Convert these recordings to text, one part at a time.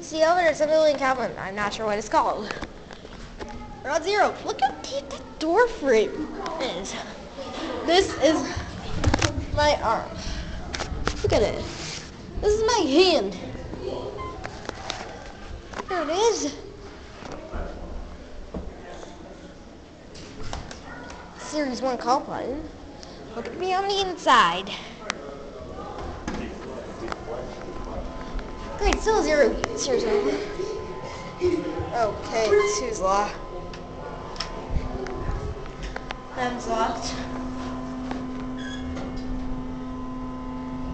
See over there's a building Calvin. I'm not sure what it's called. Rod Zero. Look how deep that door frame is. This is my arm. Look at it. This is my hand. There it is. Series 1 call button. Look at me on the inside. Great, still zero. Series 1. Okay, two's locked. Them's locked.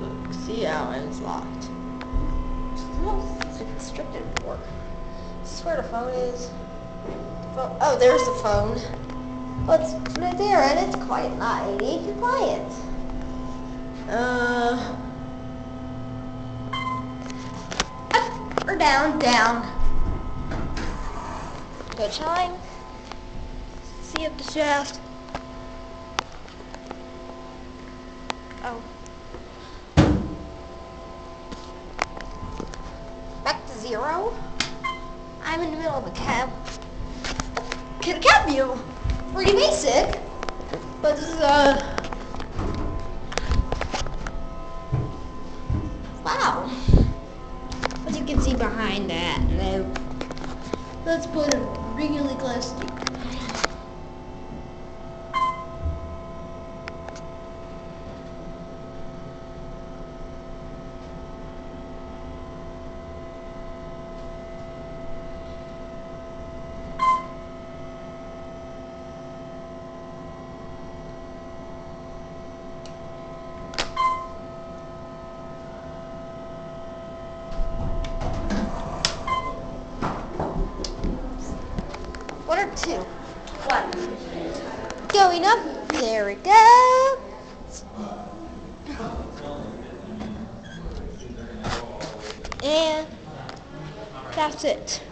Look, see how it's locked. It's restricted door. Is this where the phone is? Oh, there's the phone. Well, it's right there, and it's quiet. Not 80, quiet. Uh. Up or down, down. Go chime. See if the shaft. Oh. Back to zero. I'm in the middle of a cab. Can cab view. Pretty basic. But this is uh behind that. Now let's put a really close to One or two? One. Going up. There we go. And that's it.